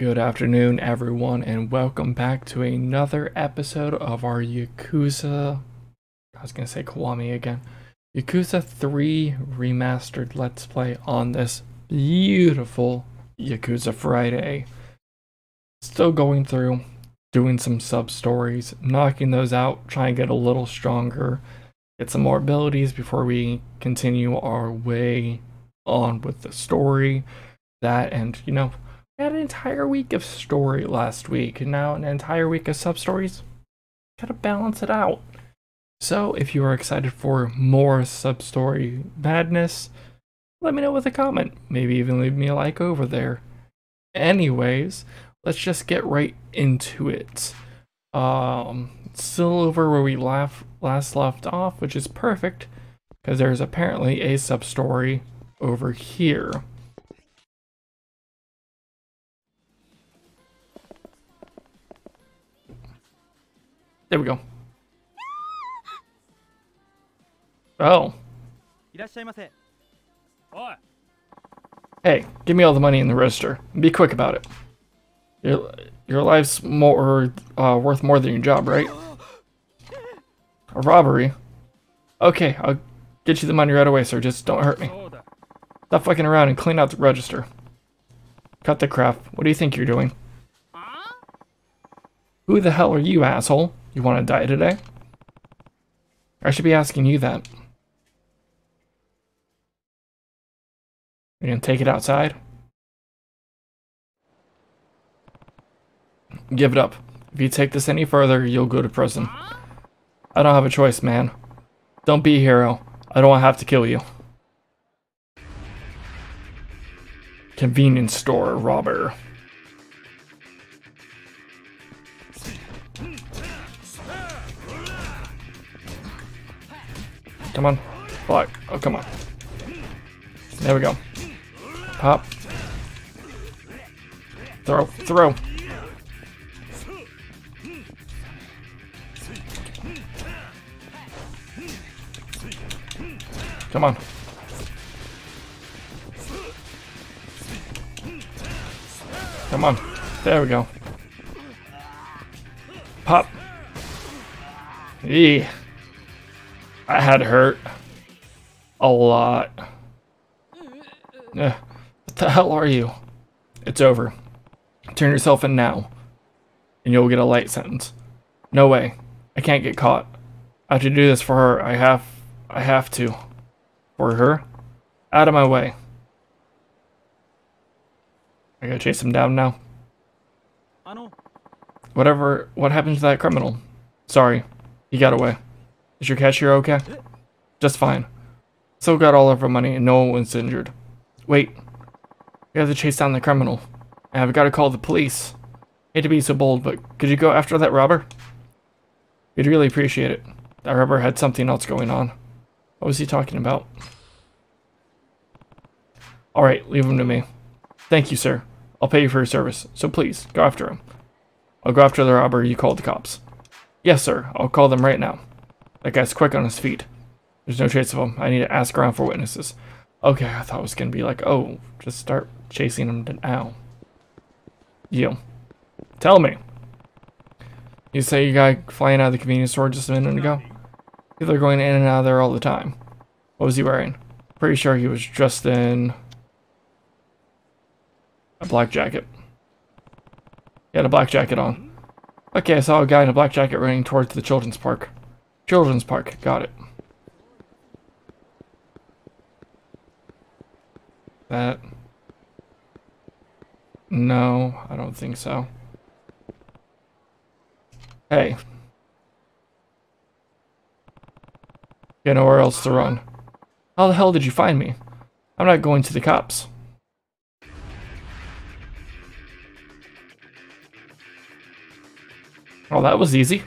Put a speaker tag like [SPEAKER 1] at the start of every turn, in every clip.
[SPEAKER 1] Good afternoon, everyone, and welcome back to another episode of our Yakuza. I was gonna say Kiwami again. Yakuza 3 Remastered Let's Play on this beautiful Yakuza Friday. Still going through, doing some sub stories, knocking those out, trying to get a little stronger, get some more abilities before we continue our way on with the story. That and, you know, had an entire week of story last week, and now an entire week of sub stories. Gotta balance it out. So, if you are excited for more sub story madness, let me know with a comment. Maybe even leave me a like over there. Anyways, let's just get right into it. Um, still over where we laugh, last left off, which is perfect because there's apparently a sub story over here. There we go. Oh. Hey, give me all the money in the register. Be quick about it. Your, your life's more uh, worth more than your job, right? A robbery? Okay, I'll get you the money right away, sir. Just don't hurt me. Stop fucking around and clean out the register. Cut the crap. What do you think you're doing? Who the hell are you, asshole? You want to die today? I should be asking you that. You gonna take it outside? Give it up. If you take this any further, you'll go to prison. I don't have a choice, man. Don't be a hero. I don't have to kill you. Convenience store robber. Come on. Block. Oh, come on. There we go. Pop. Throw. Throw. Come on. Come on. There we go. Pop. Eee. I had hurt. A lot. Eh, what the hell are you? It's over. Turn yourself in now. And you'll get a light sentence. No way. I can't get caught. I have to do this for her. I have... I have to. For her? Out of my way. I gotta chase him down now. Whatever. What happened to that criminal? Sorry. He got away. Is your cashier okay? Just fine. Still got all of our money and no one's injured. Wait. We have to chase down the criminal. And I've got to call the police. Hate to be so bold, but could you go after that robber? We'd really appreciate it. That robber had something else going on. What was he talking about? Alright, leave him to me. Thank you, sir. I'll pay you for your service, so please, go after him. I'll go after the robber you called the cops. Yes, sir. I'll call them right now. That guy's quick on his feet. There's no trace of him. I need to ask around for witnesses. Okay, I thought it was to be like, oh, just start chasing him to now. You. Tell me. You say you guy flying out of the convenience store just a minute ago? People are going in and out of there all the time. What was he wearing? Pretty sure he was dressed in a black jacket. He had a black jacket on. Okay, I saw a guy in a black jacket running towards the children's park. Children's park, got it. That. No, I don't think so. Hey. You nowhere else to run. How the hell did you find me? I'm not going to the cops. Well, that was easy.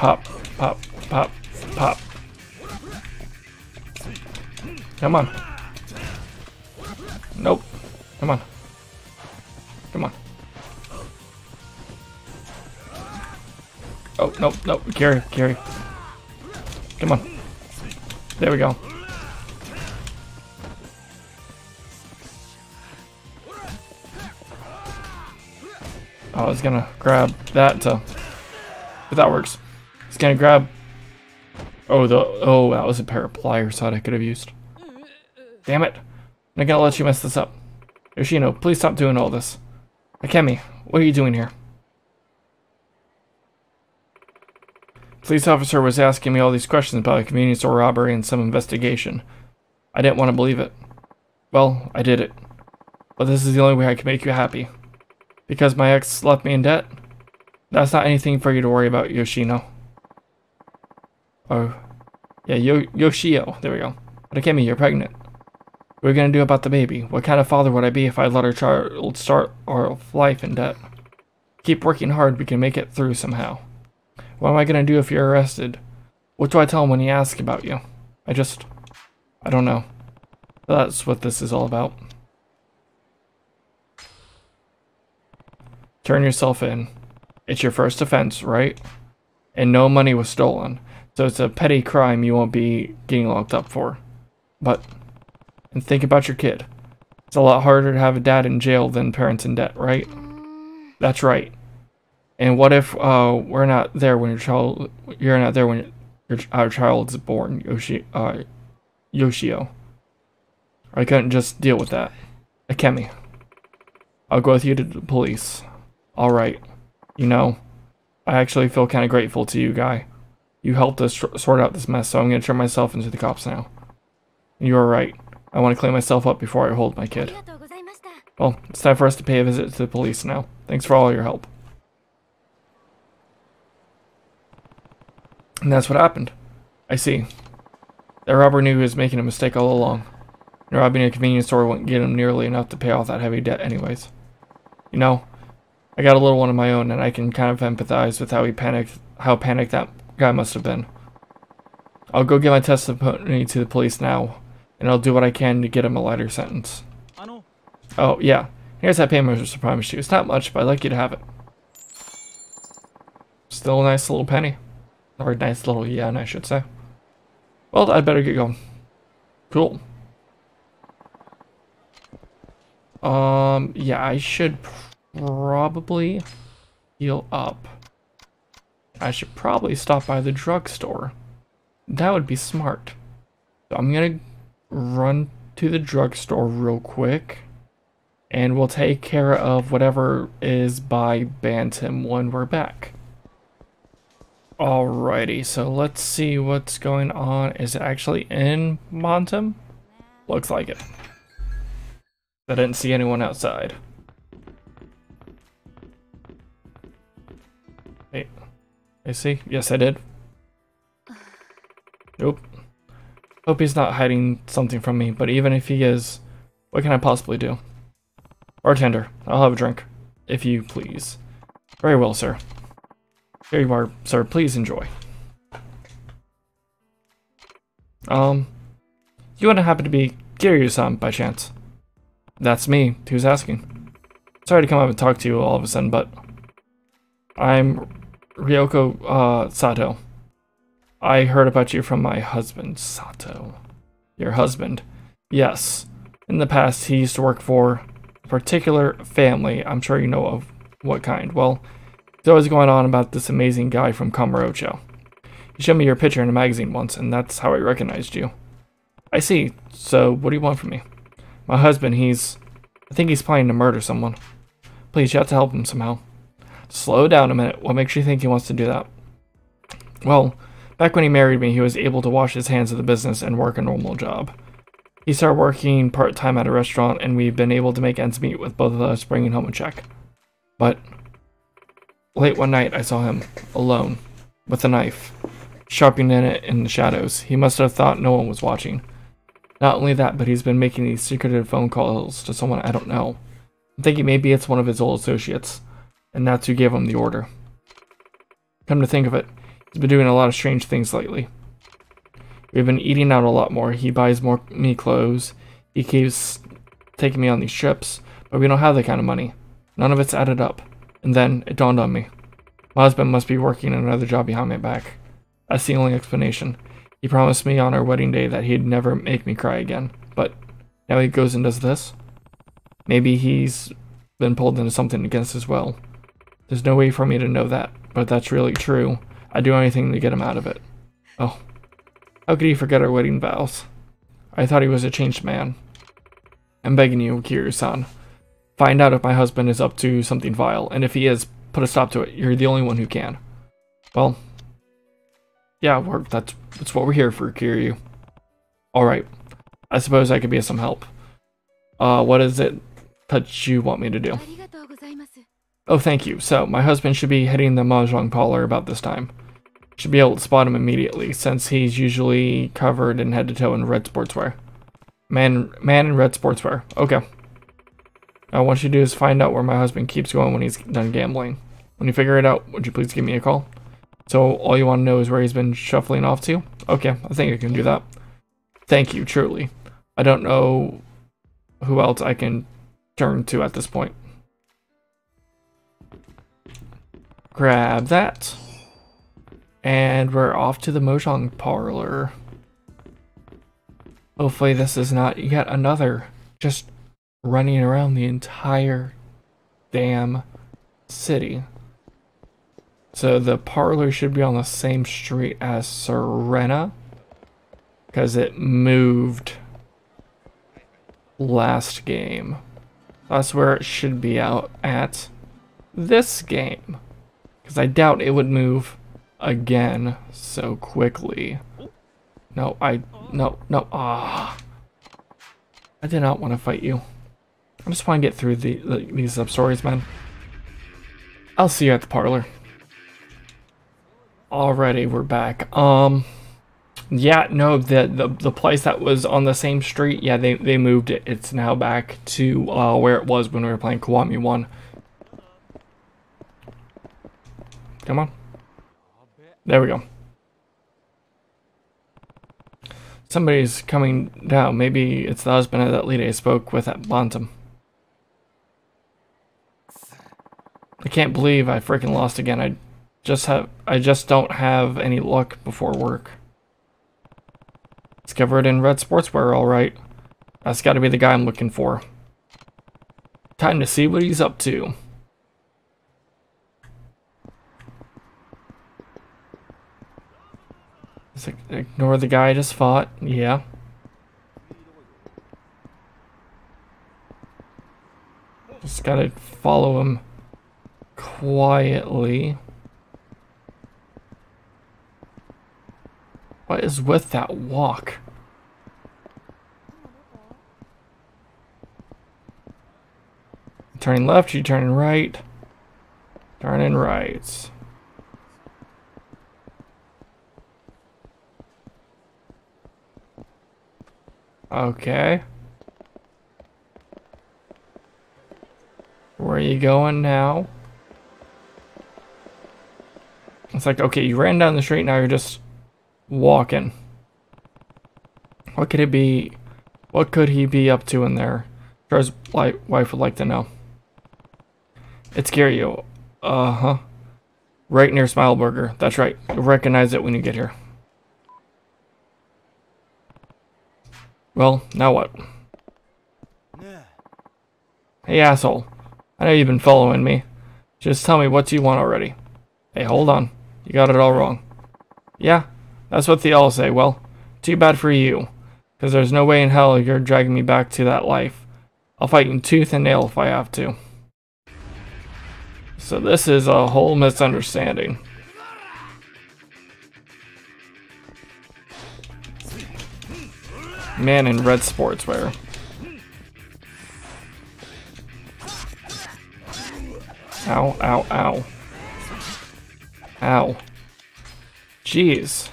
[SPEAKER 1] Pop, pop, pop, pop. Come on. Nope. Come on. Come on. Oh, nope, nope. Carry, carry. Come on. There we go. I was gonna grab that to... But that works. Gonna grab... Oh, the... Oh, that was a pair of pliers that I could have used. Damn it. I'm not gonna let you mess this up. Yoshino, please stop doing all this. Akemi, what are you doing here? Police officer was asking me all these questions about a convenience store robbery and some investigation. I didn't want to believe it. Well, I did it. But this is the only way I can make you happy. Because my ex left me in debt? That's not anything for you to worry about, Yoshino. Oh. Yeah, Yo Yoshio. There we go. But Akemi, you're pregnant. What are we gonna do about the baby? What kind of father would I be if I let our child start our life in debt? Keep working hard, we can make it through somehow. What am I gonna do if you're arrested? What do I tell him when he asks about you? I just... I don't know. That's what this is all about. Turn yourself in. It's your first offense, right? And no money was stolen. So it's a petty crime you won't be getting locked up for. But... And think about your kid. It's a lot harder to have a dad in jail than parents in debt, right? That's right. And what if uh, we're not there when your child, you're not there when your, our child is born, Yoshi, uh, Yoshio? I couldn't just deal with that. Akemi, I'll go with you to the police. All right. You know, I actually feel kind of grateful to you, guy. You helped us sort out this mess, so I'm going to turn myself into the cops now. You are right. I want to clean myself up before I hold my kid. Well, it's time for us to pay a visit to the police now. Thanks for all your help. And that's what happened. I see. That robber knew he was making a mistake all along. And robbing a convenience store wouldn't get him nearly enough to pay off that heavy debt anyways. You know, I got a little one of my own and I can kind of empathize with how he panicked, how panicked that guy must have been. I'll go get my testimony to the police now, and I'll do what I can to get him a lighter sentence. Oh, yeah. Here's that payment I promised you. It's not much, but I'd like you to have it. Still a nice little penny. Or a nice little yen, I should say. Well, I'd better get going. Cool. Um, yeah, I should probably heal up. I should probably stop by the drugstore. That would be smart. So I'm gonna run to the drugstore real quick. And we'll take care of whatever is by Bantam when we're back. Alrighty, so let's see what's going on. Is it actually in Bantam? Looks like it. I didn't see anyone outside. I see. Yes, I did. Nope. Hope he's not hiding something from me, but even if he is, what can I possibly do? Bartender, I'll have a drink. If you please. Very well, sir. Here you are, sir. Please enjoy. Um, you wouldn't happen to be Kiryu-san by chance? That's me. Who's asking? Sorry to come up and talk to you all of a sudden, but I'm Ryoko uh, Sato. I heard about you from my husband, Sato. Your husband? Yes. In the past, he used to work for a particular family. I'm sure you know of what kind. Well, there's always going on about this amazing guy from Kamurocho. You showed me your picture in a magazine once, and that's how I recognized you. I see. So, what do you want from me? My husband, he's... I think he's planning to murder someone. Please, you have to help him somehow. Slow down a minute. What makes you think he wants to do that? Well, back when he married me, he was able to wash his hands of the business and work a normal job. He started working part-time at a restaurant, and we've been able to make ends meet with both of us bringing home a check. But Late one night, I saw him, alone, with a knife, sharpening it in the shadows. He must have thought no one was watching. Not only that, but he's been making these secretive phone calls to someone I don't know. I'm thinking maybe it's one of his old associates, and that's who gave him the order. Come to think of it, he's been doing a lot of strange things lately. We've been eating out a lot more. He buys more me clothes. He keeps taking me on these trips, but we don't have that kind of money. None of it's added up. And then it dawned on me. My husband must be working another job behind my back. That's the only explanation. He promised me on our wedding day that he'd never make me cry again, but now he goes and does this. Maybe he's been pulled into something against his will. There's no way for me to know that, but that's really true. I'd do anything to get him out of it. Oh. How could he forget our wedding vows? I thought he was a changed man. I'm begging you, Kiryu-san. Find out if my husband is up to something vile, and if he is, put a stop to it. You're the only one who can. Well, yeah, that's, that's what we're here for, Kiryu. Alright. I suppose I could be of some help. Uh, what is it that you want me to do? Oh, thank you. So, my husband should be hitting the Mahjong parlor about this time. Should be able to spot him immediately, since he's usually covered in head to toe in red sportswear. Man, man in red sportswear. Okay. Now, what you do is find out where my husband keeps going when he's done gambling. When you figure it out, would you please give me a call? So, all you want to know is where he's been shuffling off to? Okay, I think I can do that. Thank you, truly. I don't know who else I can turn to at this point. Grab that. And we're off to the Mahjong parlor. Hopefully this is not yet another just running around the entire damn city. So the parlor should be on the same street as Serena. Because it moved last game. That's where it should be out at this game. Because I doubt it would move again so quickly. No, I... No, no. Ah. I did not want to fight you. I just want to get through the, the these sub-stories, man. I'll see you at the parlor. Already, we're back. Um... Yeah, no, the, the the place that was on the same street, yeah, they, they moved it. It's now back to uh, where it was when we were playing Kiwami 1. Come on. There we go. Somebody's coming down. Maybe it's the husband that Lide spoke with at Bantam. I can't believe I freaking lost again. I just have I just don't have any luck before work. It's covered in red sportswear, alright. That's gotta be the guy I'm looking for. Time to see what he's up to. Ignore the guy I just fought. Yeah. Just gotta follow him quietly. What is with that walk? Turning left, you turning right. Turning right. Okay. Where are you going now? It's like, okay, you ran down the street, now you're just walking. What could it be? What could he be up to in there? His wife would like to know. It's Gary. Uh-huh. Right near Smileburger. That's right. You'll recognize it when you get here. Well, now what? Hey, asshole. I know you've been following me. Just tell me what you want already. Hey, hold on. You got it all wrong. Yeah, that's what they all say. Well, too bad for you. Because there's no way in hell you're dragging me back to that life. I'll fight you tooth and nail if I have to. So this is a whole misunderstanding. Man in red sportswear. Ow, ow, ow. Ow. Jeez.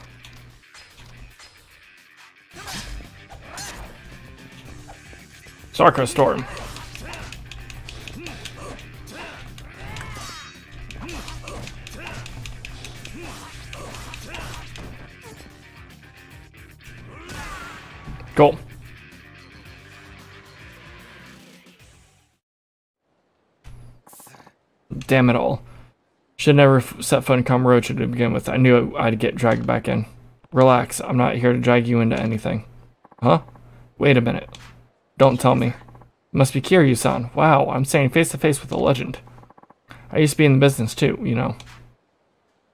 [SPEAKER 1] Sakura Storm. Cool. Damn it all. Should never set foot in Kamurocho to begin with. I knew I'd get dragged back in. Relax, I'm not here to drag you into anything. Huh? Wait a minute. Don't tell me. It must be Kiryu-san. Wow, I'm standing face to face with a legend. I used to be in the business too, you know.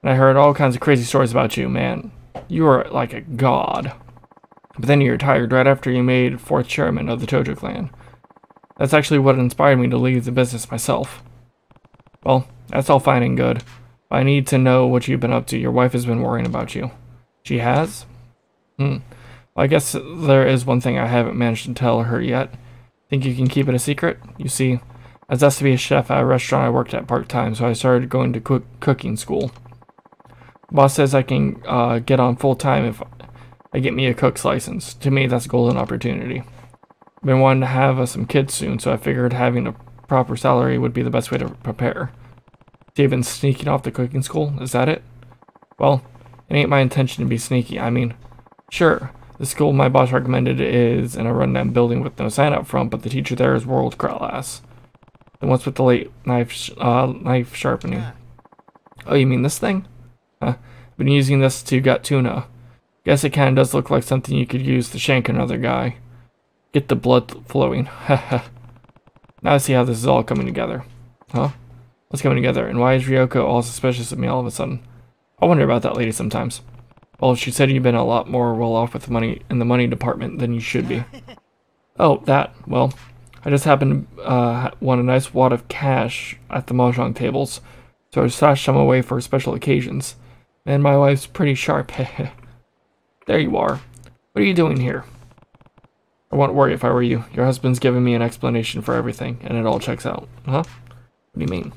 [SPEAKER 1] And I heard all kinds of crazy stories about you, man. You were like a god. But then you retired right after you made fourth chairman of the Tojo clan. That's actually what inspired me to leave the business myself. Well, that's all fine and good. I need to know what you've been up to. Your wife has been worrying about you. She has? Hmm. Well, I guess there is one thing I haven't managed to tell her yet. Think you can keep it a secret? You see, I was asked to be a chef at a restaurant I worked at part-time, so I started going to cook cooking school. Boss says I can uh, get on full-time if I get me a cook's license. To me, that's a golden opportunity. I've been wanting to have uh, some kids soon, so I figured having a proper salary would be the best way to prepare. So you've been sneaking off the cooking school? Is that it? Well, it ain't my intention to be sneaky. I mean, sure, the school my boss recommended is in a rundown building with no sign up front, but the teacher there is world class. And what's with the late knife uh, knife sharpening? Oh, you mean this thing? Huh. Been using this to gut tuna. Guess it kinda does look like something you could use to shank another guy. Get the blood flowing. Haha. now I see how this is all coming together. Huh? What's coming together? And why is Ryoko all suspicious of me all of a sudden? I wonder about that lady sometimes. Well, she said you've been a lot more well off with the money in the money department than you should be. Oh, that. Well, I just happened to uh, want a nice wad of cash at the mahjong tables, so I stashed some away for special occasions. And my wife's pretty sharp. there you are. What are you doing here? I wouldn't worry if I were you. Your husband's given me an explanation for everything, and it all checks out. Huh? What do you mean?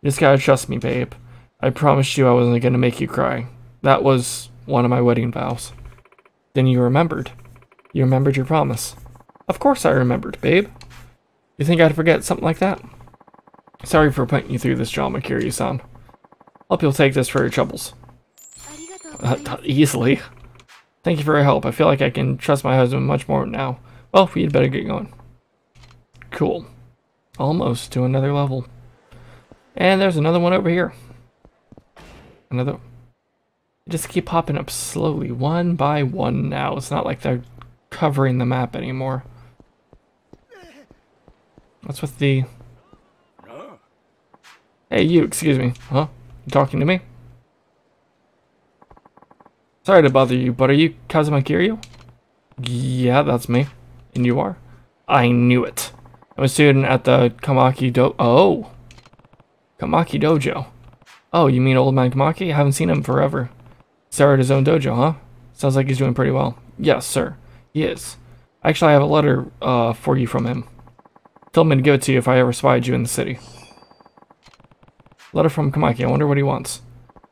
[SPEAKER 1] You just gotta trust me, babe. I promised you I wasn't gonna make you cry. That was one of my wedding vows. Then you remembered. You remembered your promise. Of course I remembered, babe. You think I'd forget something like that? Sorry for putting you through this drama, Kiryu-san. Hope you'll take this for your troubles. Uh, easily. Thank you for your help. I feel like I can trust my husband much more now. Well, we'd better get going. Cool. Almost to another level. And there's another one over here. Another. Just keep popping up slowly, one by one now. It's not like they're covering the map anymore. What's with the... Hey, you, excuse me. Huh? You talking to me? Sorry to bother you, but are you Kazuma Kiryu? Yeah, that's me. And you are? I knew it. I'm a student at the Komaki Do- Oh! Komaki Dojo. Oh, you mean Old Man Komaki? I haven't seen him forever. Started his own dojo, huh? Sounds like he's doing pretty well. Yes, sir. He is. Actually, I have a letter uh, for you from him. Told me to give it to you if I ever spied you in the city. Letter from Komaki. I wonder what he wants.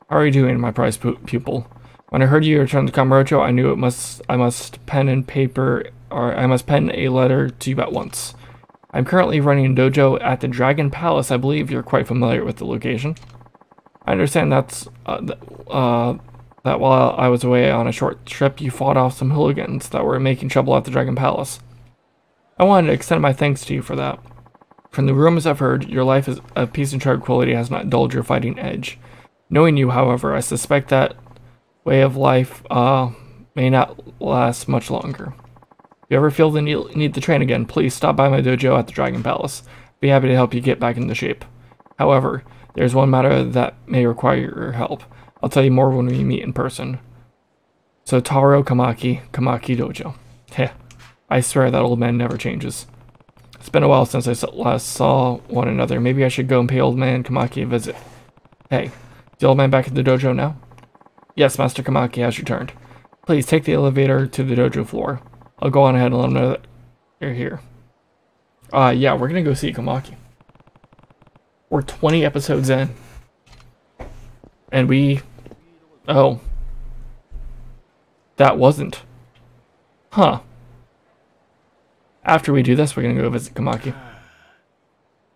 [SPEAKER 1] How are you doing, my prized pupil? When I heard you returned to Kamurocho, I knew it must I must pen and paper or I must pen a letter to you at once. I'm currently running a dojo at the Dragon Palace. I believe you're quite familiar with the location. I understand that's uh, th uh, that while I was away on a short trip, you fought off some hooligans that were making trouble at the Dragon Palace. I wanted to extend my thanks to you for that. From the rumors I've heard, your life is of peace and tranquility has not dulled your fighting edge. Knowing you, however, I suspect that way of life uh, may not last much longer. If you ever feel the need, to train again, please stop by my dojo at the Dragon Palace. Be happy to help you get back into shape. However, there's one matter that may require your help. I'll tell you more when we meet in person. So Taro Kamaki, Komaki Dojo. Heh, I swear that old man never changes. It's been a while since I last saw one another. Maybe I should go and pay old man Komaki a visit. Hey, is the old man back at the dojo now? Yes, Master Komaki has returned. Please take the elevator to the dojo floor. I'll go on ahead and let him know that you're here. Uh, yeah, we're gonna go see Komaki. We're 20 episodes in. And we... Oh. That wasn't. Huh. After we do this, we're to go visit Komaki.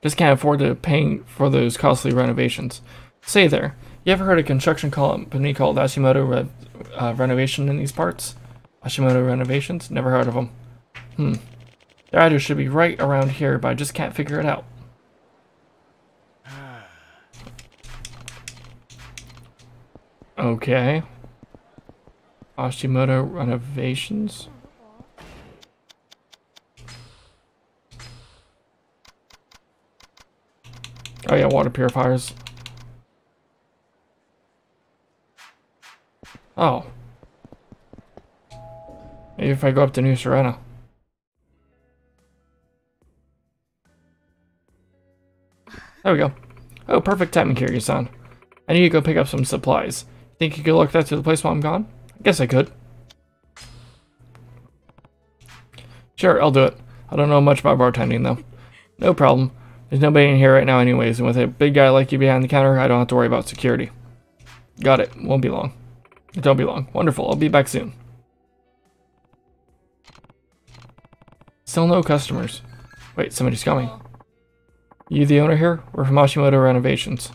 [SPEAKER 1] Just can't afford to pay for those costly renovations. Say there, you ever heard of a construction company called Hashimoto Re uh, Renovation in these parts? Hashimoto Renovations? Never heard of them. Hmm. Their address should be right around here, but I just can't figure it out. Okay. Hashimoto renovations. Oh yeah, water purifiers. Oh. Maybe if I go up to New Serena. There we go. Oh, perfect timing, Kiryu-san. I need to go pick up some supplies. Think you could look that to the place while I'm gone? I guess I could. Sure, I'll do it. I don't know much about bartending, though. No problem. There's nobody in here right now anyways, and with a big guy like you behind the counter, I don't have to worry about security. Got it. Won't be long. Don't be long. Wonderful. I'll be back soon. Still no customers. Wait, somebody's coming. You the owner here? We're from Hashimoto Renovations.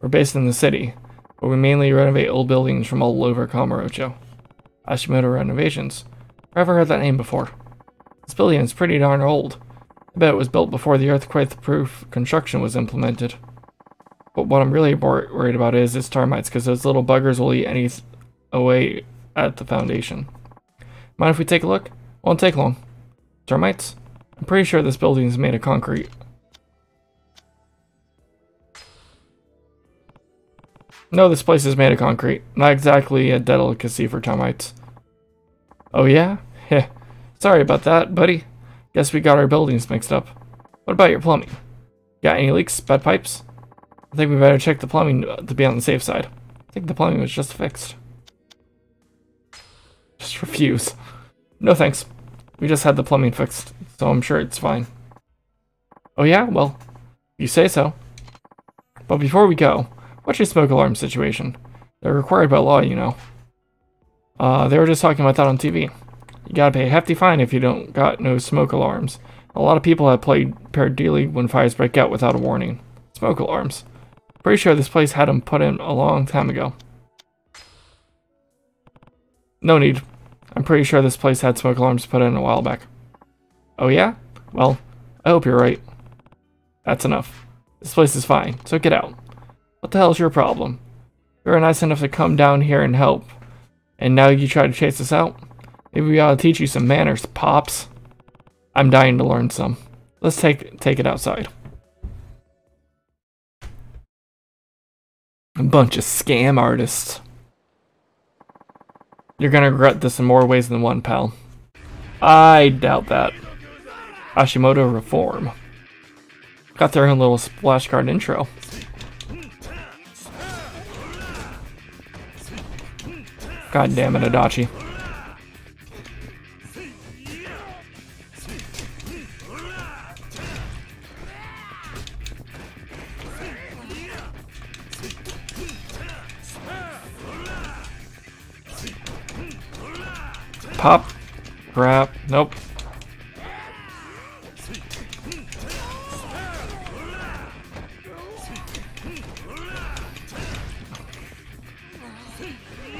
[SPEAKER 1] We're based in the city, but we mainly renovate old buildings from all over Kamurocho. Hashimoto Renovations. I've never heard that name before. This building is pretty darn old. I bet it was built before the earthquake-proof construction was implemented. But what I'm really worried about is its termites, because those little buggers will eat any away at the foundation. Mind if we take a look? Won't take long. Termites? I'm pretty sure this building is made of concrete. No, this place is made of concrete. Not exactly a delicacy for termites. Oh yeah? Heh. Sorry about that, buddy. Guess we got our buildings mixed up. What about your plumbing? Got any leaks, bad pipes? I think we better check the plumbing to be on the safe side. I think the plumbing was just fixed. Just refuse. No thanks. We just had the plumbing fixed, so I'm sure it's fine. Oh yeah? Well, you say so. But before we go, what's your smoke alarm situation? They're required by law, you know. Uh, they were just talking about that on TV. You gotta pay a hefty fine if you don't got no smoke alarms. A lot of people have played paired when fires break out without a warning. Smoke alarms. Pretty sure this place had them put in a long time ago. No need. I'm pretty sure this place had smoke alarms put in a while back. Oh yeah? Well, I hope you're right. That's enough. This place is fine, so get out. What the hell's your problem? You were nice enough to come down here and help, and now you try to chase us out? Maybe we ought to teach you some manners, Pops. I'm dying to learn some. Let's take take it outside. A bunch of scam artists. You're gonna regret this in more ways than one, pal. I doubt that. Hashimoto Reform. Got their own little splash card intro. God damn it, Adachi. Pop. Grab. Nope.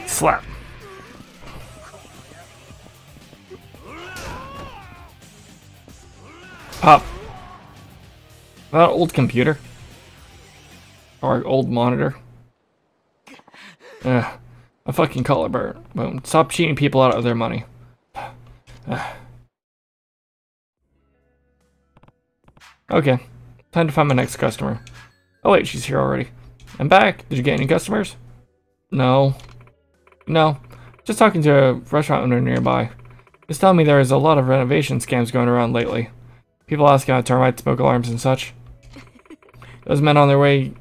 [SPEAKER 1] Slap. Pop. That old computer. Or old monitor. Eh, Ugh. A fucking color burn. Boom. Stop cheating people out of their money. okay. Time to find my next customer. Oh wait, she's here already. I'm back. Did you get any customers? No. No. Just talking to a restaurant owner nearby. He's telling me there is a lot of renovation scams going around lately. People asking about termite smoke alarms and such. Those men on their way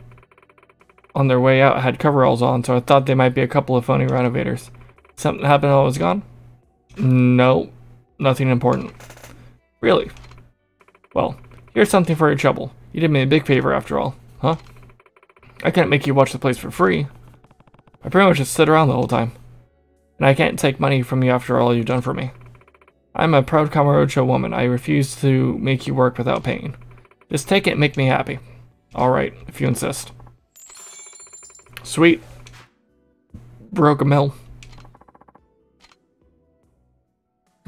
[SPEAKER 1] on their way out had coveralls on, so I thought they might be a couple of phony renovators. Something happened while I was gone? No, nothing important. Really? Well, here's something for your trouble. You did me a big favor after all, huh? I couldn't make you watch the place for free. I pretty much just sit around the whole time. And I can't take money from you after all you've done for me. I'm a proud Kamurocho woman. I refuse to make you work without paying. Just take it and make me happy. Alright, if you insist. Sweet. Broke a mill.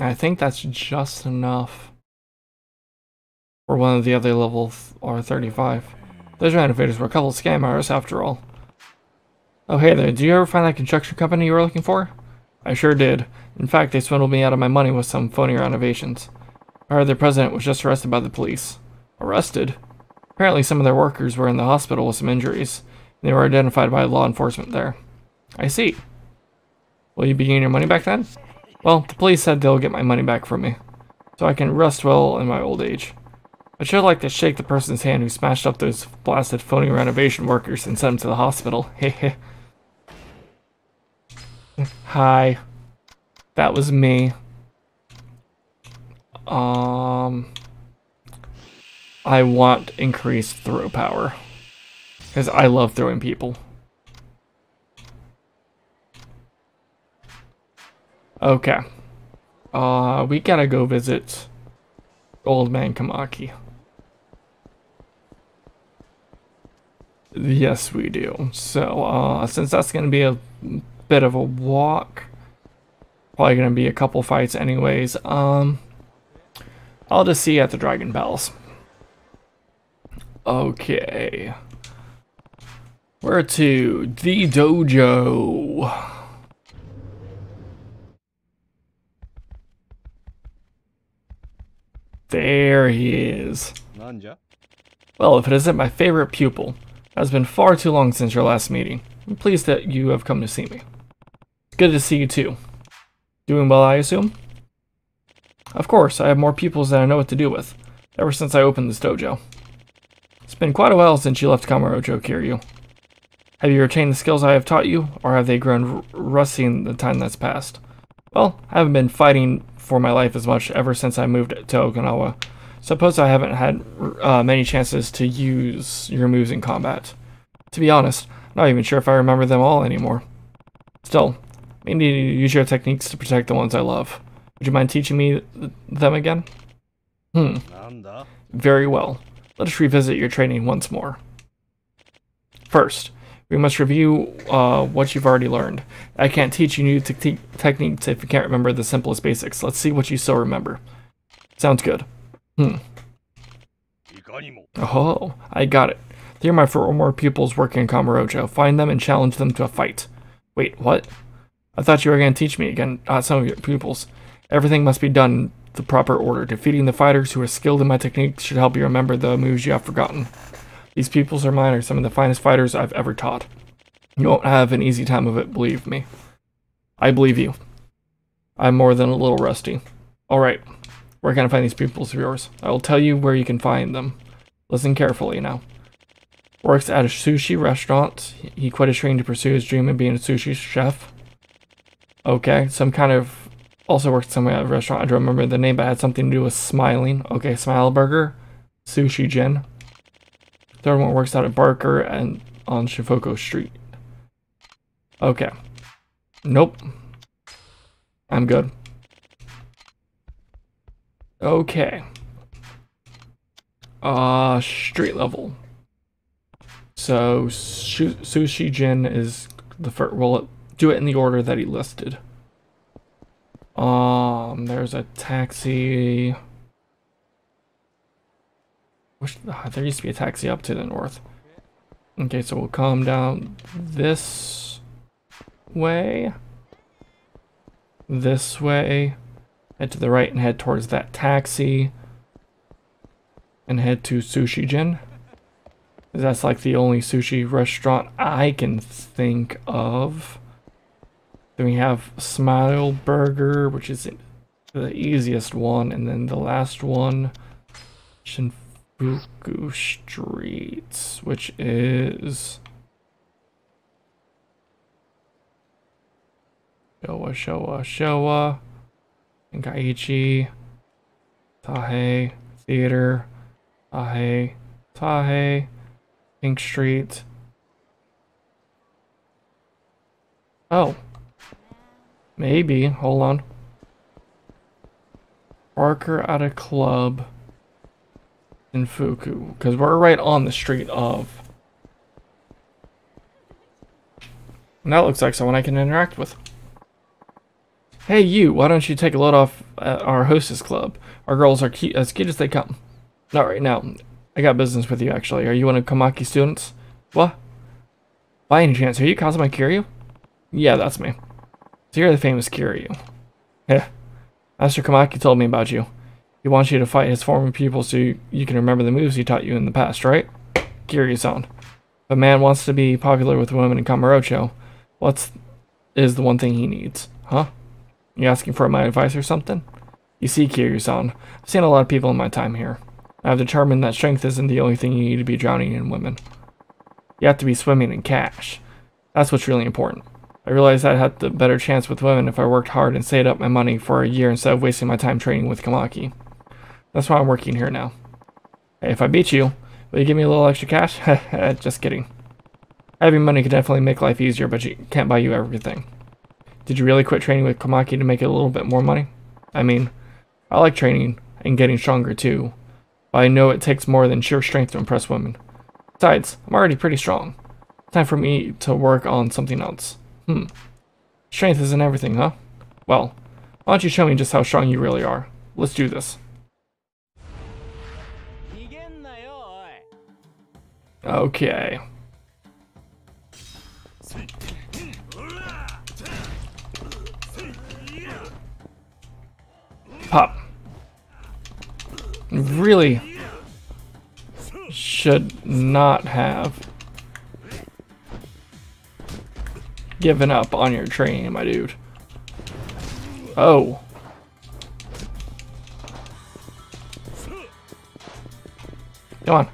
[SPEAKER 1] I think that's just enough. For one of the other levels are 35. Those renovators were a couple of scam artists after all. Oh hey there, do you ever find that construction company you were looking for? I sure did. In fact, they swindled me out of my money with some phony renovations. I heard the president was just arrested by the police. Arrested? Apparently some of their workers were in the hospital with some injuries. And they were identified by law enforcement there. I see. Will you be getting your money back then? Well, the police said they'll get my money back from me. So I can rest well in my old age. I'd sure like to shake the person's hand who smashed up those blasted phony renovation workers and sent them to the hospital. Hehe. Hi. That was me. Um, I want increased throw power. Because I love throwing people. Okay. Uh, we gotta go visit Old Man Komaki. Yes, we do. So, uh, since that's gonna be a bit of a walk, probably gonna be a couple fights anyways, um, I'll just see you at the Dragon Palace. Okay. Where to? The dojo. There he is. Well, if it isn't my favorite pupil, it has been far too long since your last meeting. I'm pleased that you have come to see me. It's good to see you too. Doing well, I assume? Of course, I have more pupils than I know what to do with, ever since I opened this dojo. It's been quite a while since you left Kamurocho, Kiryu. Have you retained the skills I have taught you, or have they grown rusty in the time that's passed? Well, I haven't been fighting for my life as much ever since I moved to Okinawa. Suppose I haven't had uh, many chances to use your moves in combat. To be honest, I'm not even sure if I remember them all anymore. Still, I need to use your techniques to protect the ones I love. Would you mind teaching me th them again? Hmm. Very well. Let us revisit your training once more. First, we must review uh, what you've already learned. I can't teach you new te techniques if you can't remember the simplest basics. Let's see what you still remember. Sounds good. Hmm. Oh, I got it. There are my four more pupils working in Kamurocho. Find them and challenge them to a fight. Wait, what? I thought you were going to teach me again, not some of your pupils. Everything must be done in the proper order. Defeating the fighters who are skilled in my techniques should help you remember the moves you have forgotten. These pupils are mine are some of the finest fighters I've ever taught. You won't have an easy time of it, believe me. I believe you. I'm more than a little rusty. Alright, where can I find these pupils of yours? I will tell you where you can find them. Listen carefully now. Works at a sushi restaurant. He quit his training to pursue his dream of being a sushi chef. Okay, some kind of... Also worked somewhere at a restaurant. I don't remember the name, but had something to do with smiling. Okay, Smile Burger. Sushi Jin. Third one works out at Barker and on Shichifuku Street. Okay. Nope. I'm good. Okay. Uh, street level. So, Sushi Jin is the first. We'll do it in the order that he listed. Um, there's a taxi. Uh, there used to be a taxi up to the north. Okay, so we'll come down this way. This way. Head to the right and head towards that taxi. And head to Sushi Jin. That's like the only sushi restaurant I can think of. Then we have Smile Burger, which is the easiest one. And then the last one, Shin Fuku Streets, which is Showa, Showa, Showa, Gaichi, Tahe, Theater, Tahe, Tahe, Pink Street. Oh. Maybe. Hold on. Barker at a club in Fuku, because we're right on the street of. And that looks like someone I can interact with. Hey you, why don't you take a load off at our hostess club? Our girls are cute, as cute as they come. Not right now. I got business with you actually. Are you one of Komaki students? What? By any chance, are you Kazuma Kiryu? Yeah, that's me. So you're the famous Kiryu. Yeah. Master Komaki told me about you. He wants you to fight his former pupils so you, you can remember the moves he taught you in the past, right? Kiryu-san. If a man wants to be popular with women in Kamurocho, what's is the one thing he needs, huh? You asking for my advice or something? You see, Kiryu-san, I've seen a lot of people in my time here. I've determined that strength isn't the only thing you need to be drowning in women. You have to be swimming in cash. That's what's really important. I realized I'd have the better chance with women if I worked hard and saved up my money for a year instead of wasting my time training with Komaki. That's why I'm working here now. Hey, if I beat you, will you give me a little extra cash? Just kidding. Having money can definitely make life easier, but you can't buy you everything. Did you really quit training with Komaki to make a little bit more money? I mean, I like training and getting stronger too, but I know it takes more than sheer strength to impress women. Besides, I'm already pretty strong. Time for me to work on something else. Hmm. Strength isn't everything, huh? Well, why don't you show me just how strong you really are? Let's do this. Okay. Pop. Really should not have given up on your training, my dude. Oh. Come on.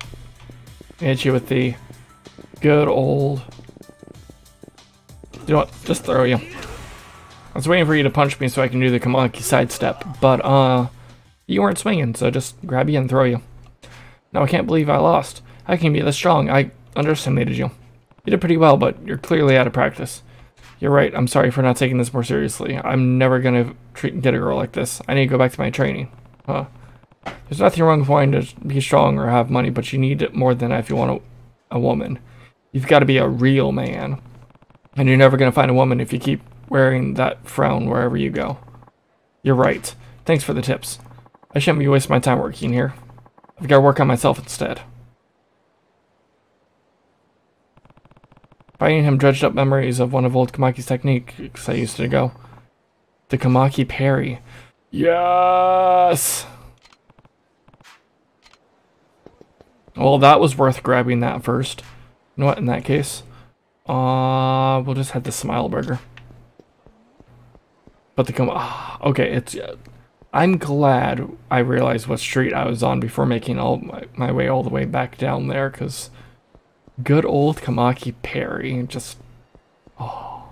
[SPEAKER 1] Hit you with the good old... You know what? Just throw you. I was waiting for you to punch me so I can do the Komaki sidestep, but, uh, you weren't swinging, so just grab you and throw you. Now I can't believe I lost. How can be this strong? I underestimated you. You did pretty well, but you're clearly out of practice. You're right, I'm sorry for not taking this more seriously. I'm never gonna treat, get a girl like this. I need to go back to my training. Huh. There's nothing wrong with wanting to be strong or have money, but you need it more than if you want a, a woman. You've got to be a real man. And you're never going to find a woman if you keep wearing that frown wherever you go. You're right. Thanks for the tips. I shouldn't be wasting my time working here. I've got to work on myself instead. Fighting him dredged up memories of one of old Komaki's techniques I used to go. The Komaki parry. Yes! Well, that was worth grabbing that first. You know what, in that case? Uh, we'll just have the Smile Burger. But the come, ah, okay, it's, uh, I'm glad I realized what street I was on before making all my, my way all the way back down there, because good old Komaki parry, just, oh.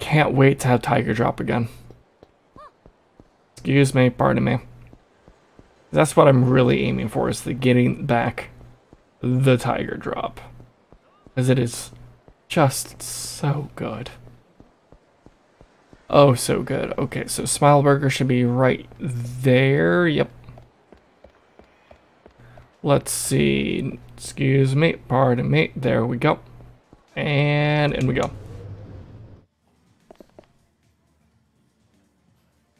[SPEAKER 1] Can't wait to have Tiger Drop again. Excuse me, pardon me. That's what I'm really aiming for, is the getting back the Tiger Drop. As it is just so good. Oh, so good. Okay, so Smile Burger should be right there. Yep. Let's see. Excuse me. Pardon me. There we go. And in we go.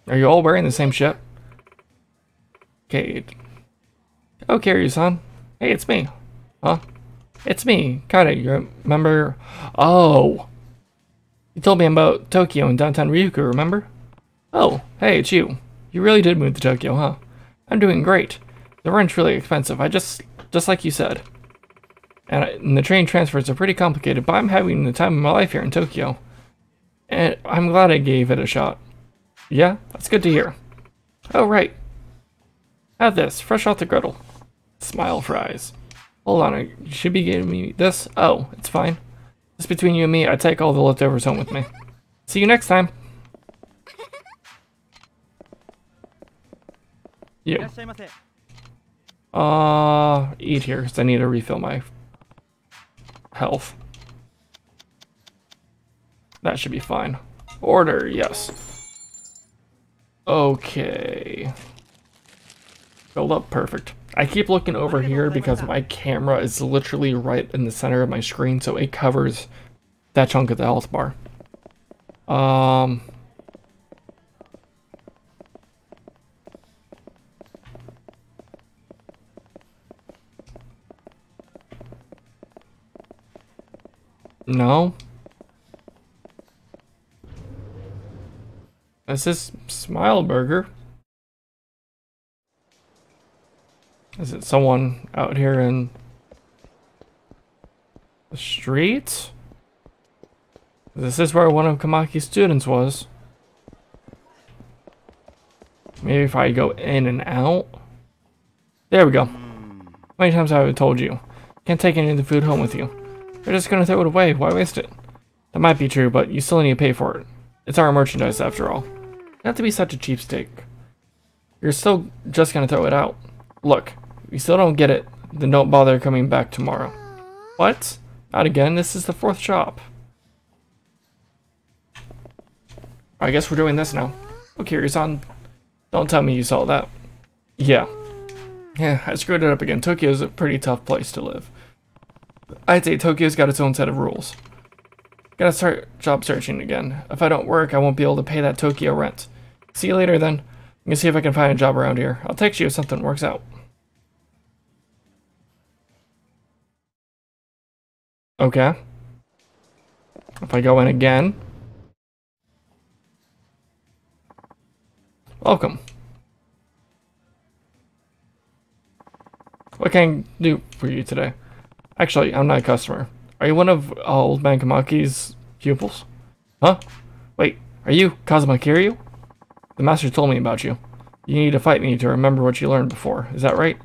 [SPEAKER 1] Are you all wearing the same shit? Okay. Oh, Kiryu-san. Hey, it's me. Huh? It's me, Kare. You remember? Oh! You told me about Tokyo and downtown Ryukyu, remember? Oh, hey, it's you. You really did move to Tokyo, huh? I'm doing great. The rent's really expensive. I just, just like you said. And, I, and the train transfers are pretty complicated, but I'm having the time of my life here in Tokyo. And I'm glad I gave it a shot. Yeah, that's good to hear. Oh, right. Have this, fresh off the griddle. Smile fries. Hold on, you should be giving me this? Oh, it's fine. Just between you and me, I take all the leftovers home with me. See you next time. You. Uh, eat here, because I need to refill my health. That should be fine. Order, yes. Okay. Filled up, perfect. I keep looking over here because my camera is literally right in the center of my screen, so it covers that chunk of the health bar. Um... No. This is Smile Burger. Is it someone out here in the street? This is where one of Komaki's students was. Maybe if I go in and out. There we go. Hmm. How many times have I told you? Can't take any of the food home with you. You're just gonna throw it away. Why waste it? That might be true, but you still need to pay for it. It's our merchandise after all. Not to be such a cheapskate. You're still just gonna throw it out. Look, you still don't get it, then don't bother coming back tomorrow. What? Not again, this is the fourth shop. I guess we're doing this now. Oh, okay, you're on. Don't tell me you saw that. Yeah. Yeah, I screwed it up again. Tokyo's a pretty tough place to live. I'd say Tokyo's got its own set of rules. Gotta start job searching again. If I don't work, I won't be able to pay that Tokyo rent. See you later then. I'm gonna see if I can find a job around here. I'll text you if something works out. Okay. If I go in again. Welcome. What can I do for you today? Actually, I'm not a customer. Are you one of uh, Old Man Komaki's pupils? Huh? Wait, are you Kazuma Kiryu? The master told me about you. You need to fight me to remember what you learned before. Is that right?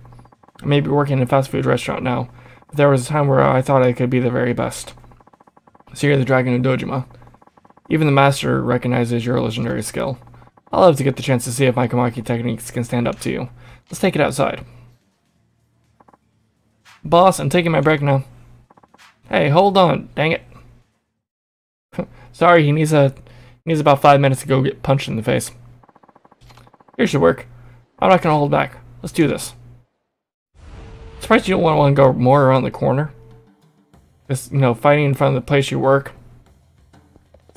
[SPEAKER 1] I may be working in a fast food restaurant now, there was a time where I thought I could be the very best. So you're the Dragon of Dojima. Even the master recognizes your legendary skill. I'll love to get the chance to see if my Komaki techniques can stand up to you. Let's take it outside. Boss, I'm taking my break now. Hey, hold on. Dang it. Sorry, he needs a he needs about five minutes to go get punched in the face. Here should work. I'm not gonna hold back. Let's do this. Surprised you don't want to go more around the corner. Just, you know, fighting in front of the place you work.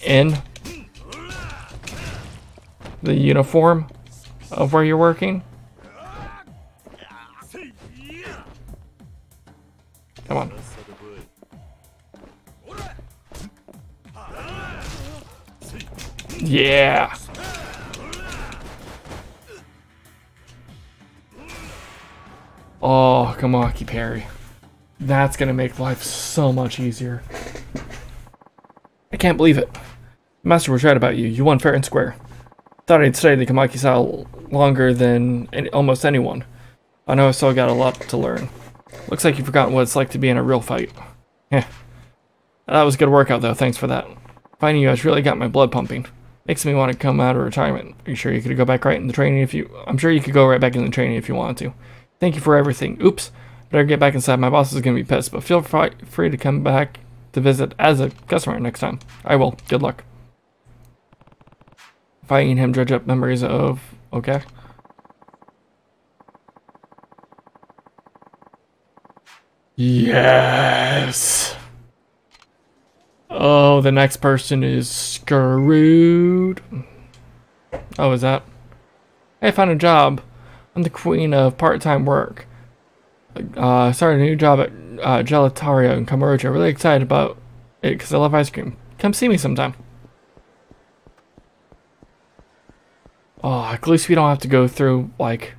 [SPEAKER 1] In the uniform of where you're working. Come on. Yeah. Oh, Komaki parry. That's gonna make life so much easier. I can't believe it. Master was right about you. You won fair and square. Thought I'd studied the Komaki style longer than any, almost anyone. I know I still got a lot to learn. Looks like you've forgotten what it's like to be in a real fight. Yeah. That was a good workout though, thanks for that. Finding you has really got my blood pumping. Makes me want to come out of retirement. Are you sure you could go back right in the training if you... I'm sure you could go right back in the training if you wanted to. Thank you for everything. Oops. Better get back inside. My boss is going to be pissed, but feel free to come back to visit as a customer next time. I will. Good luck. Fighting him dredge up memories of... Okay. Yes! Oh, the next person is screwed. Oh, is that? Hey, I found a job. I'm the queen of part-time work. Uh, started a new job at uh, Gelatario in Kamurocho. Really excited about it because I love ice cream. Come see me sometime. Oh, at least we don't have to go through, like,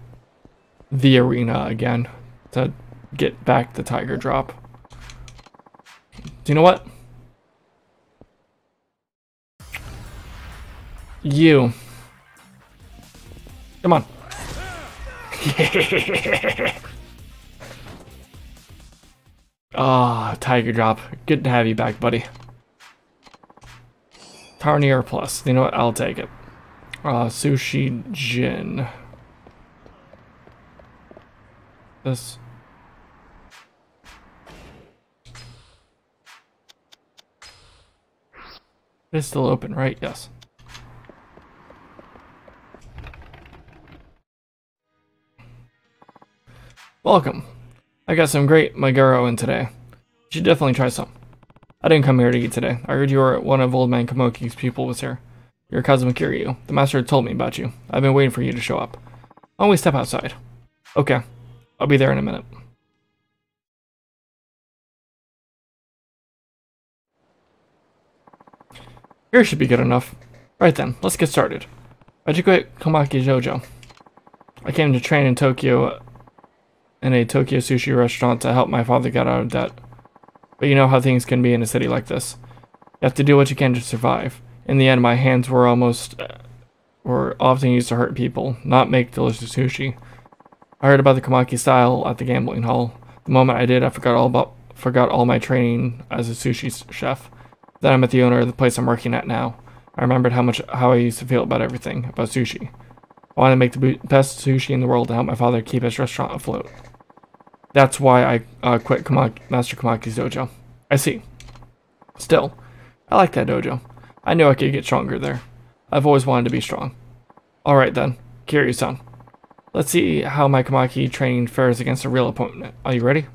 [SPEAKER 1] the arena again to get back the tiger drop. Do you know what? You. Come on. Ah, oh, Tiger Drop. Good to have you back, buddy. Tarnier Plus. You know what? I'll take it. Uh, Sushi Gin. This. It's still open, right? Yes. Welcome. I got some great Maguro in today. You should definitely try some. I didn't come here to eat today. I heard you were one of Old Man Komaki's people was here. You're Kazuma Kiryu. The master told me about you. I've been waiting for you to show up. Why don't we step outside? Okay. I'll be there in a minute. Here should be good enough. Right then, let's get started. Why'd Komaki Dojo? I came to train in Tokyo in a Tokyo sushi restaurant to help my father get out of debt. But you know how things can be in a city like this. You have to do what you can to survive. In the end, my hands were almost... Uh, were often used to hurt people, not make delicious sushi. I heard about the Komaki style at the gambling hall. The moment I did, I forgot all about forgot all my training as a sushi chef. Then I met the owner of the place I'm working at now. I remembered how much how I used to feel about everything, about sushi. I wanted to make the best sushi in the world to help my father keep his restaurant afloat. That's why I uh, quit Komaki, Master Komaki's dojo. I see. Still, I like that dojo. I knew I could get stronger there. I've always wanted to be strong. Alright then, Kiryu-san. Let's see how my Komaki training fares against a real opponent. Are you ready?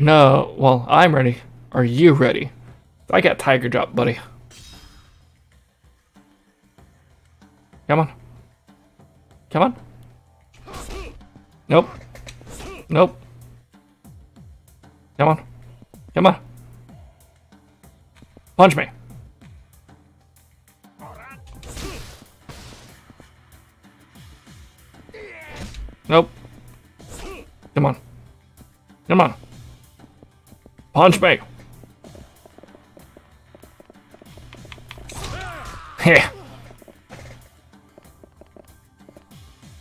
[SPEAKER 1] No, well, I'm ready. Are you ready? I got Tiger Drop, buddy. Come on. Come on. Nope. Nope. Come on. Come on. Punch me. Nope. Come on. Come on. Punch me. Yeah.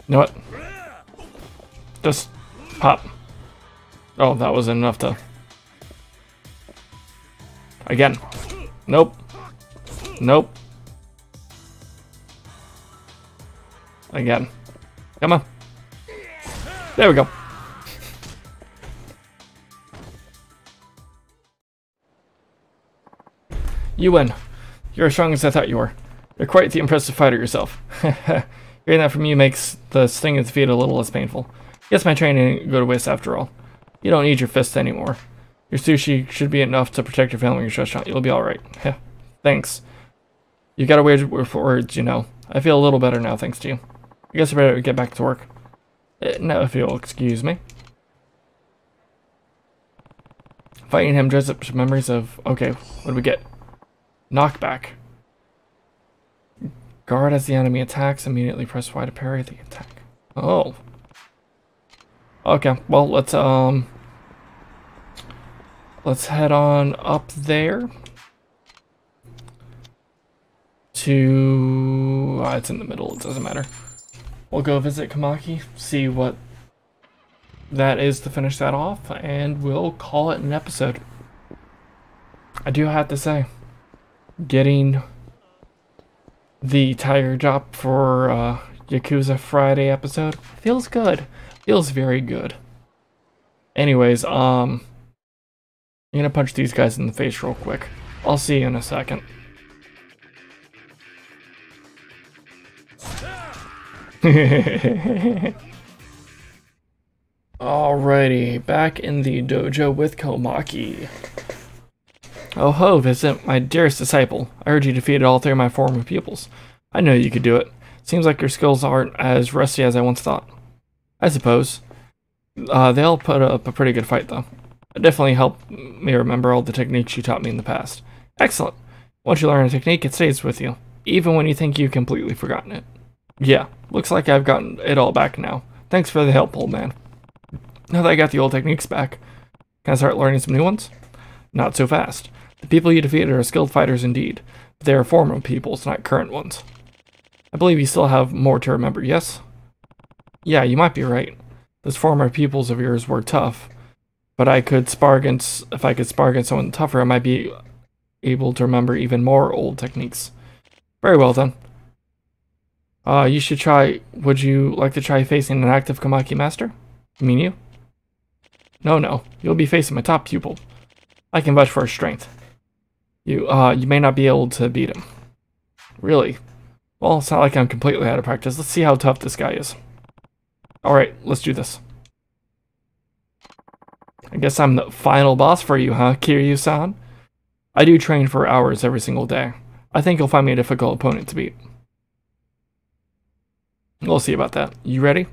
[SPEAKER 1] You know what? Just pop. Oh, that was enough to... Again. Nope. Nope. Again. Come on. There we go. You win. You're as strong as I thought you were. You're quite the impressive fighter yourself. Hearing that from you makes the sting of defeat a little less painful. Guess my training didn't go to waste after all. You don't need your fists anymore. Your sushi should be enough to protect your family and your restaurant. You'll be alright. Yeah, Thanks. You got a weird word for words, you know. I feel a little better now, thanks to you. I guess I better get back to work. Uh, now, if you'll excuse me. Fighting him draws up memories of... Okay, what do we get? Knockback. Guard as the enemy attacks, immediately press Y to parry the attack. Oh. Okay, well, let's, um... Let's head on up there. To... Uh, it's in the middle, it doesn't matter. We'll go visit Komaki, see what that is to finish that off, and we'll call it an episode. I do have to say, getting the Tiger Drop for uh, Yakuza Friday episode feels good. Feels very good. Anyways, um, I'm gonna punch these guys in the face real quick. I'll see you in a second. Alrighty, back in the dojo with Komaki. Oh ho, Vincent, my dearest disciple. I heard you defeated all three of my former pupils. I know you could do it. Seems like your skills aren't as rusty as I once thought. I suppose. Uh, they all put up a pretty good fight, though. It definitely helped me remember all the techniques you taught me in the past. Excellent. Once you learn a technique, it stays with you, even when you think you've completely forgotten it. Yeah, looks like I've gotten it all back now. Thanks for the help, old man. Now that I got the old techniques back, can I start learning some new ones? Not so fast. The people you defeated are skilled fighters indeed, but they are former peoples, not current ones. I believe you still have more to remember, yes? Yeah, you might be right. Those former pupils of yours were tough, but I could spar against, if I could spar against someone tougher, I might be able to remember even more old techniques. Very well then. Uh, you should try, would you like to try facing an active Komaki master? You mean you? No, no, you'll be facing my top pupil. I can vouch for his strength. You, uh, you may not be able to beat him. Really? Well, it's not like I'm completely out of practice. Let's see how tough this guy is. Alright, let's do this. I guess I'm the final boss for you, huh, Kiryu-san? I do train for hours every single day. I think you'll find me a difficult opponent to beat. We'll see about that. You ready?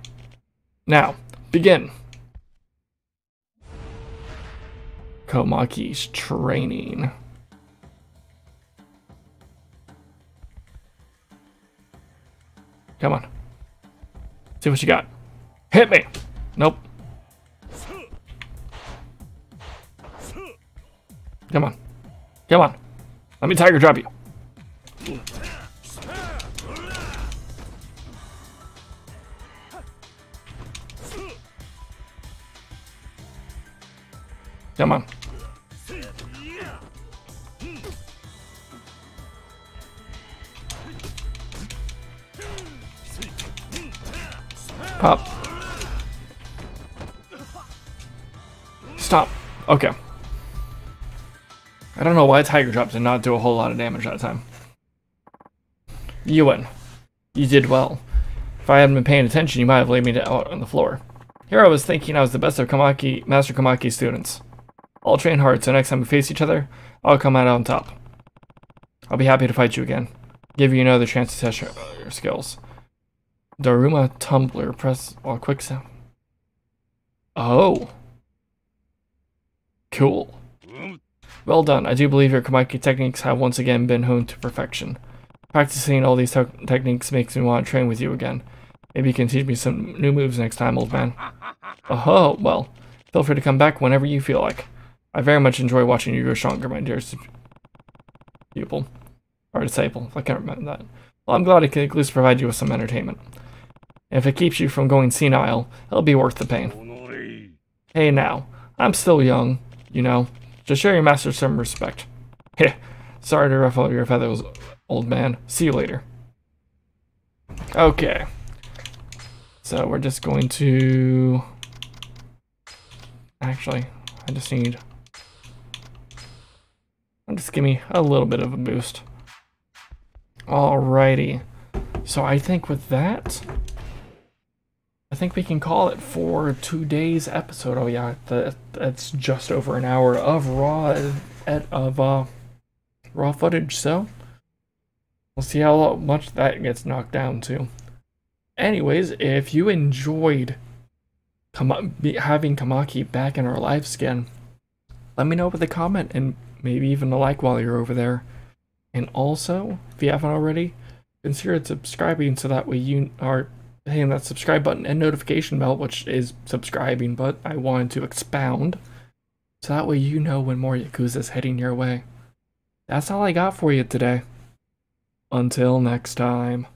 [SPEAKER 1] Now, begin. Komaki's training. Come on. See what you got. Hit me. Nope. Come on. Come on. Let me tiger drop you. Come on. Pop. Stop. Okay. I don't know why Tiger Drop did not do a whole lot of damage that time. You win. You did well. If I hadn't been paying attention, you might have laid me out on the floor. Here I was thinking I was the best of Komaki, Master Komaki students. I'll train hard, so next time we face each other, I'll come out on top. I'll be happy to fight you again. Give you another chance to test your, uh, your skills. Daruma Tumbler, press while quick sound. Oh. Cool. Well done. I do believe your Komaki techniques have once again been honed to perfection. Practicing all these te techniques makes me want to train with you again. Maybe you can teach me some new moves next time, old man. Oh, well, feel free to come back whenever you feel like. I very much enjoy watching you grow stronger, my dearest pupil. Or disciple, I can't remember that. Well, I'm glad I could at least provide you with some entertainment. If it keeps you from going senile, it'll be worth the pain. Hey now, I'm still young, you know. Just show your master some respect. Heh, sorry to ruffle your feathers, old man. See you later. Okay. So we're just going to... Actually, I just need... Just give me a little bit of a boost. Alrighty. So I think with that, I think we can call it for today's episode. Oh yeah, that, that's just over an hour of raw of uh raw footage. So we'll see how much that gets knocked down to. Anyways, if you enjoyed having Komaki back in our lives again, let me know with a comment and maybe even a like while you're over there. And also, if you haven't already, consider subscribing so that way you are hitting that subscribe button and notification bell, which is subscribing, but I wanted to expound. So that way you know when more Yakuza is heading your way. That's all I got for you today. Until next time.